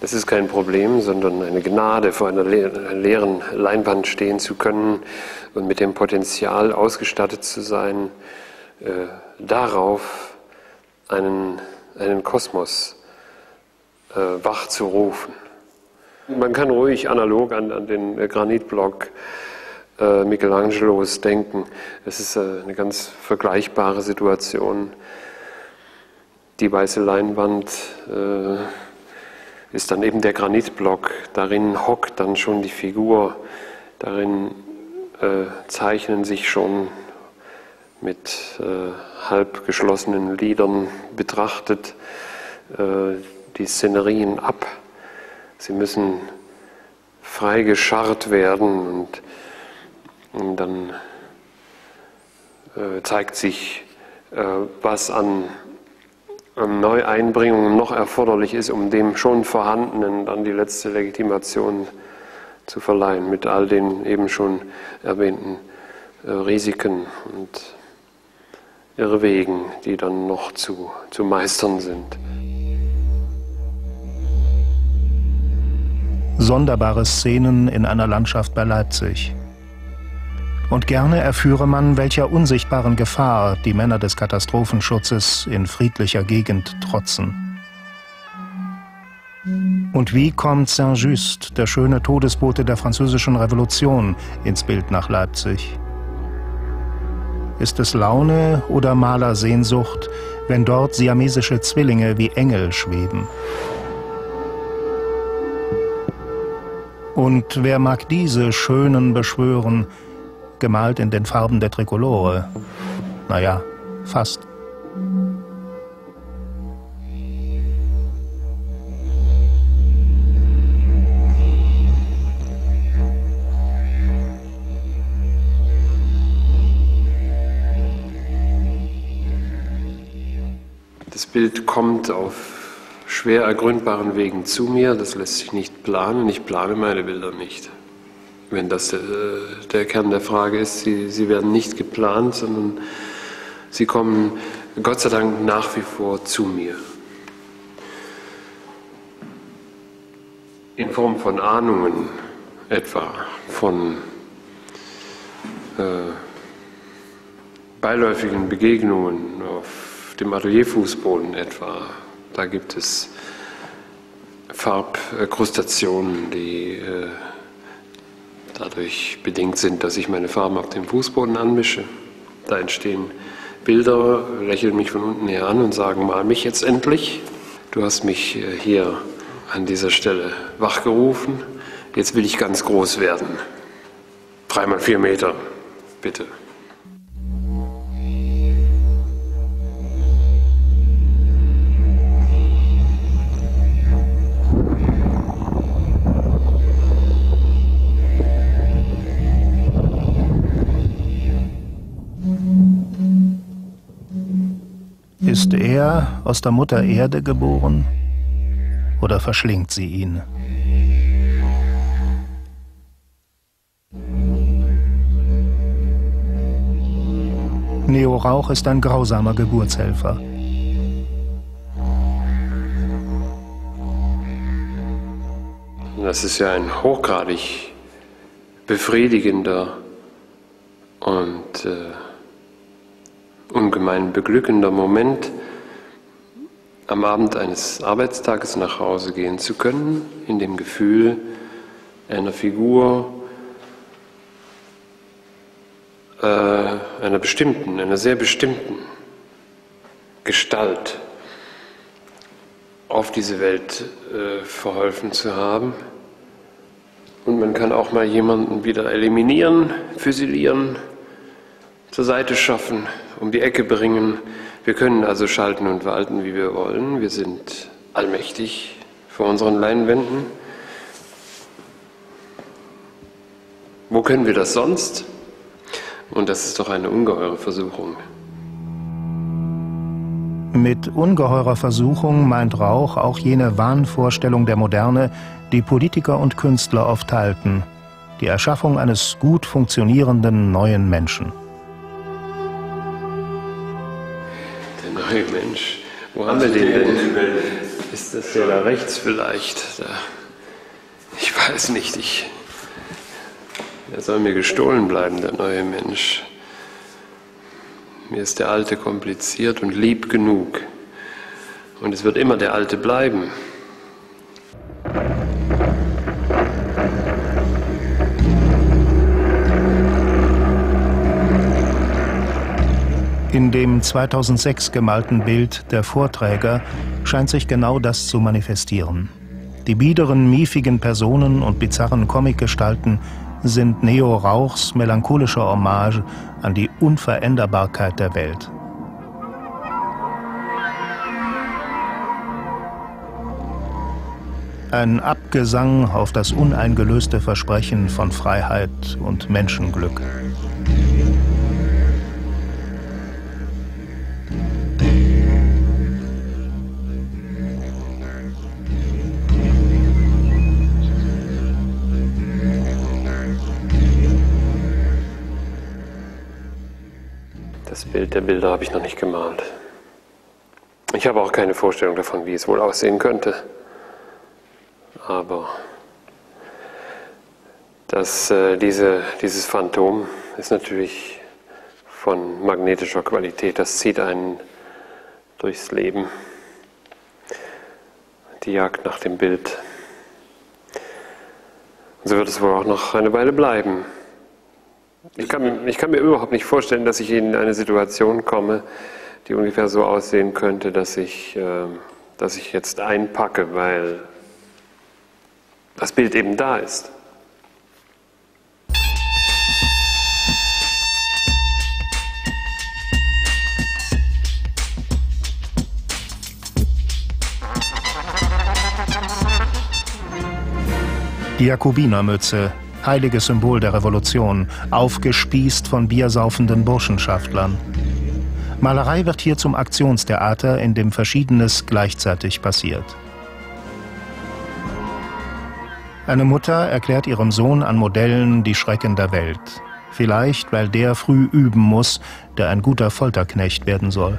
Es ist kein Problem, sondern eine Gnade, vor einer leeren Leinwand stehen zu können und mit dem Potenzial ausgestattet zu sein, äh, darauf einen, einen Kosmos äh, wach zu rufen. Man kann ruhig analog an, an den Granitblock äh, Michelangelos denken. Es ist äh, eine ganz vergleichbare Situation. Die weiße Leinwand äh, ist dann eben der Granitblock. Darin hockt dann schon die Figur. Darin äh, zeichnen sich schon mit äh, halb geschlossenen Lidern betrachtet äh, die Szenerien ab. Sie müssen freigescharrt werden und, und dann äh, zeigt sich, äh, was an Neueinbringungen noch erforderlich ist, um dem schon Vorhandenen dann die letzte Legitimation zu verleihen, mit all den eben schon erwähnten äh, Risiken und Irrwegen, die dann noch zu, zu meistern sind. Sonderbare Szenen in einer Landschaft bei Leipzig. Und gerne erführe man, welcher unsichtbaren Gefahr die Männer des Katastrophenschutzes in friedlicher Gegend trotzen. Und wie kommt Saint-Just, der schöne Todesbote der französischen Revolution, ins Bild nach Leipzig? Ist es Laune oder Malersehnsucht, wenn dort siamesische Zwillinge wie Engel schweben? Und wer mag diese Schönen beschwören, gemalt in den Farben der Trikolore. Naja, fast. Das Bild kommt auf schwer ergründbaren Wegen zu mir, das lässt sich nicht planen, ich plane meine Bilder nicht wenn das der, äh, der Kern der Frage ist. Sie, sie werden nicht geplant, sondern sie kommen Gott sei Dank nach wie vor zu mir. In Form von Ahnungen etwa, von äh, beiläufigen Begegnungen auf dem Atelierfußboden etwa. Da gibt es Farbkrustationen, die äh, dadurch bedingt sind, dass ich meine Farben auf dem Fußboden anmische. Da entstehen Bilder, lächeln mich von unten her an und sagen, mal mich jetzt endlich. Du hast mich äh, hier an dieser Stelle wachgerufen. Jetzt will ich ganz groß werden. Dreimal vier Meter, bitte. Ist er aus der Mutter Erde geboren oder verschlingt sie ihn? Neo Rauch ist ein grausamer Geburtshelfer. Das ist ja ein hochgradig befriedigender und äh, ungemein beglückender Moment, am Abend eines Arbeitstages nach Hause gehen zu können, in dem Gefühl einer Figur, äh, einer bestimmten, einer sehr bestimmten Gestalt auf diese Welt äh, verholfen zu haben. Und man kann auch mal jemanden wieder eliminieren, füsilieren, zur Seite schaffen, um die Ecke bringen. Wir können also schalten und walten, wie wir wollen. Wir sind allmächtig vor unseren Leinwänden. Wo können wir das sonst? Und das ist doch eine ungeheure Versuchung. Mit ungeheurer Versuchung meint Rauch auch jene Wahnvorstellung der Moderne, die Politiker und Künstler oft halten, die Erschaffung eines gut funktionierenden neuen Menschen. Hey Mensch, wo haben wir den denn? Ist das der da rechts vielleicht? Ich weiß nicht. Ich, er soll mir gestohlen bleiben, der neue Mensch. Mir ist der Alte kompliziert und lieb genug. Und es wird immer der Alte bleiben. In dem 2006 gemalten Bild Der Vorträger scheint sich genau das zu manifestieren. Die biederen, miefigen Personen und bizarren Comicgestalten sind Neo Rauchs melancholische Hommage an die Unveränderbarkeit der Welt. Ein Abgesang auf das uneingelöste Versprechen von Freiheit und Menschenglück. Das Bild der Bilder habe ich noch nicht gemalt. Ich habe auch keine Vorstellung davon, wie es wohl aussehen könnte. Aber das, äh, diese, dieses Phantom ist natürlich von magnetischer Qualität. Das zieht einen durchs Leben. Die Jagd nach dem Bild. Und so wird es wohl auch noch eine Weile bleiben. Ich kann, ich kann mir überhaupt nicht vorstellen, dass ich in eine Situation komme, die ungefähr so aussehen könnte, dass ich, äh, dass ich jetzt einpacke, weil das Bild eben da ist. Die Jakobinermütze, heiliges Symbol der Revolution, aufgespießt von biersaufenden Burschenschaftlern. Malerei wird hier zum Aktionstheater, in dem Verschiedenes gleichzeitig passiert. Eine Mutter erklärt ihrem Sohn an Modellen die Schrecken der Welt. Vielleicht, weil der früh üben muss, der ein guter Folterknecht werden soll.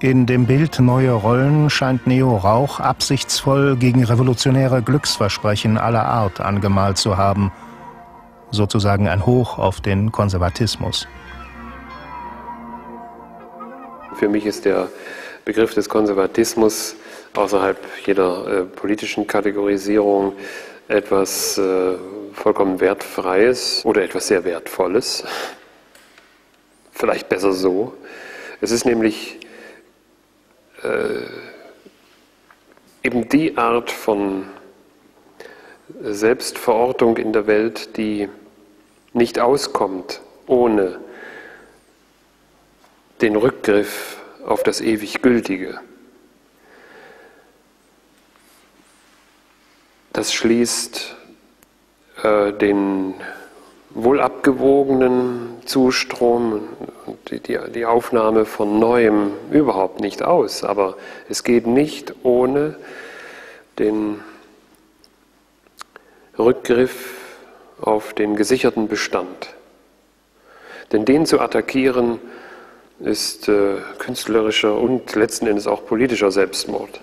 In dem Bild Neue Rollen scheint Neo Rauch absichtsvoll gegen revolutionäre Glücksversprechen aller Art angemalt zu haben. Sozusagen ein Hoch auf den Konservatismus. Für mich ist der Begriff des Konservatismus außerhalb jeder äh, politischen Kategorisierung etwas äh, vollkommen Wertfreies oder etwas sehr Wertvolles. Vielleicht besser so. Es ist nämlich eben die Art von Selbstverortung in der Welt, die nicht auskommt ohne den Rückgriff auf das ewig Gültige. Das schließt äh, den wohl abgewogenen Zustrom und die, die, die Aufnahme von Neuem überhaupt nicht aus. Aber es geht nicht ohne den Rückgriff auf den gesicherten Bestand. Denn den zu attackieren, ist äh, künstlerischer und letzten Endes auch politischer Selbstmord.